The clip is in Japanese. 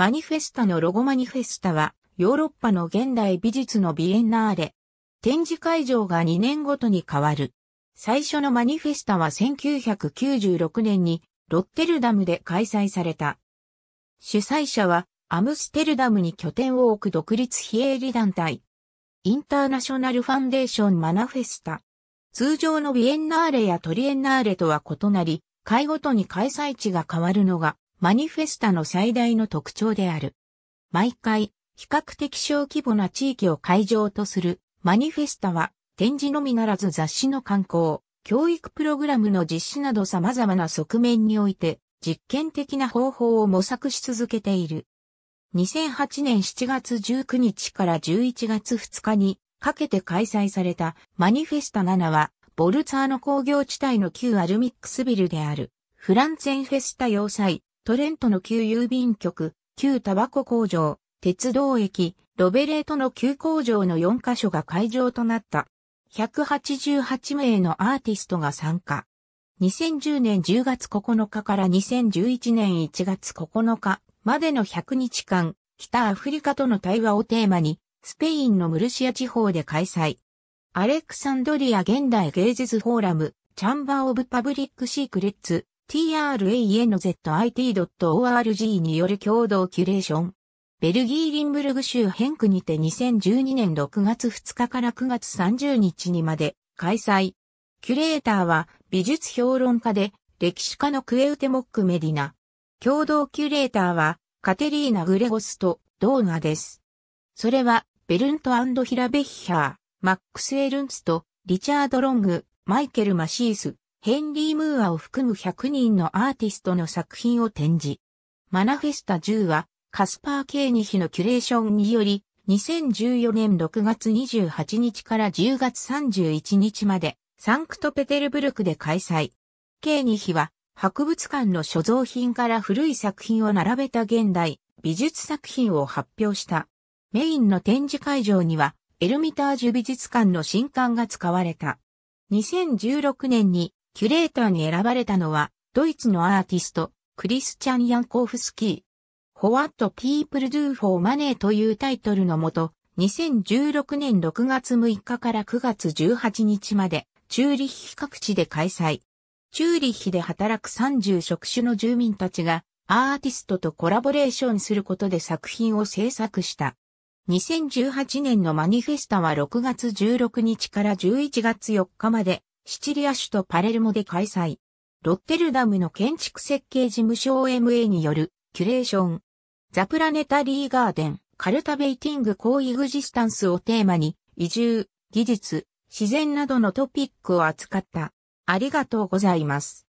マニフェスタのロゴマニフェスタは、ヨーロッパの現代美術のビエンナーレ。展示会場が2年ごとに変わる。最初のマニフェスタは1996年にロッテルダムで開催された。主催者はアムステルダムに拠点を置く独立非営利団体。インターナショナルファンデーションマナフェスタ。通常のビエンナーレやトリエンナーレとは異なり、会ごとに開催地が変わるのがマニフェスタの最大の特徴である。毎回、比較的小規模な地域を会場とするマニフェスタは展示のみならず雑誌の観光、教育プログラムの実施など様々な側面において実験的な方法を模索し続けている。2008年7月19日から11月2日にかけて開催されたマニフェスタ7は、ボルツァーノ工業地帯の旧アルミックスビルである、フランツェンフェスタ要塞、トレントの旧郵便局、旧タバコ工場、鉄道駅、ロベレートの旧工場の4カ所が会場となった。188名のアーティストが参加。2010年10月9日から2011年1月9日までの100日間、北アフリカとの対話をテーマに、スペインのムルシア地方で開催。アレクサンドリア現代芸術フォーラム、チャンバーオブパブリックシークレッツ、tranzit.org による共同キュレーション。ベルギーリンブルグ州ヘンクにて2012年6月2日から9月30日にまで開催。キュレーターは美術評論家で歴史家のクエウテモックメディナ。共同キュレーターはカテリーナ・グレゴスと動画です。それはベルントヒラベッヒャー、マックス・エルンスト、リチャード・ロング、マイケル・マシース、ヘンリー・ムーアを含む100人のアーティストの作品を展示。マナフェスタ10はカスパー・ケーニヒのキュレーションにより、2014年6月28日から10月31日まで、サンクトペテルブルクで開催。ケーニヒは、博物館の所蔵品から古い作品を並べた現代、美術作品を発表した。メインの展示会場には、エルミタージュ美術館の新館が使われた。2016年にキュレーターに選ばれたのは、ドイツのアーティスト、クリスチャン・ヤンコフスキー。What People Do for Money というタイトルのもと、2016年6月6日から9月18日まで、チューリッヒ各地で開催。チューリッヒで働く30職種の住民たちが、アーティストとコラボレーションすることで作品を制作した。2018年のマニフェスタは6月16日から11月4日まで、シチリア州とパレルモで開催。ロッテルダムの建築設計事務所 OMA によるキュレーション。ザ・プラネタリー・ガーデン、カルタベイティング・コー・イグジスタンスをテーマに、移住、技術、自然などのトピックを扱った。ありがとうございます。